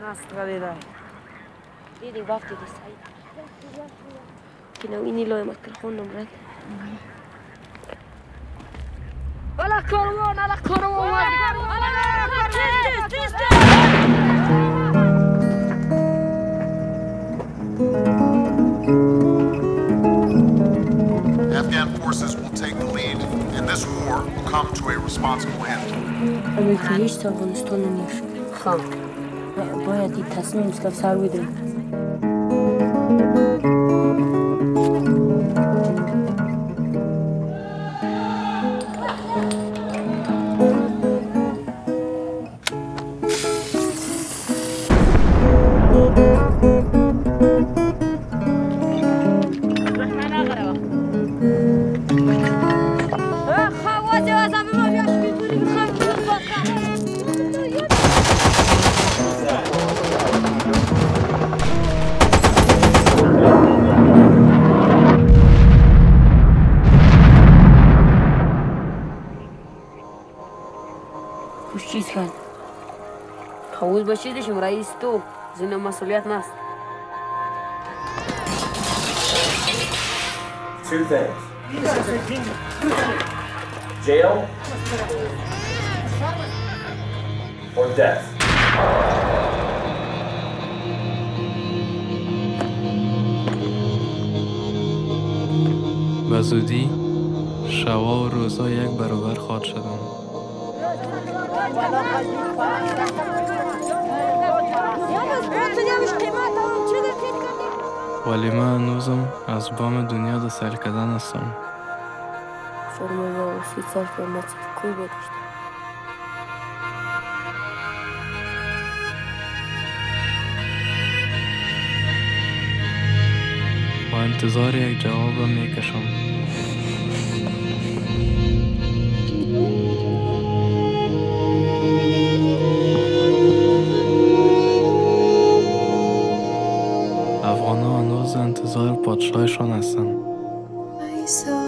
Nastra dai. Lo. Alla corona, alla corona. Alla corona. Afghan forces will take the lead, and this war will come to a responsible end. باید این تصمیم اسلاف سر بدیم پوش چیز کرد حوض باشیدشم رئیس تو زین مسئولیت نست Two things. Jail or death. به زودی شوا و روزا یک برابر خواد شدم ولی من هنوزم از بام دنیا در سر کردن هستم. سی سال فرمت کوی بداشت با انتظار یک جواب می‌کشم. انتظار پادشاهشان saw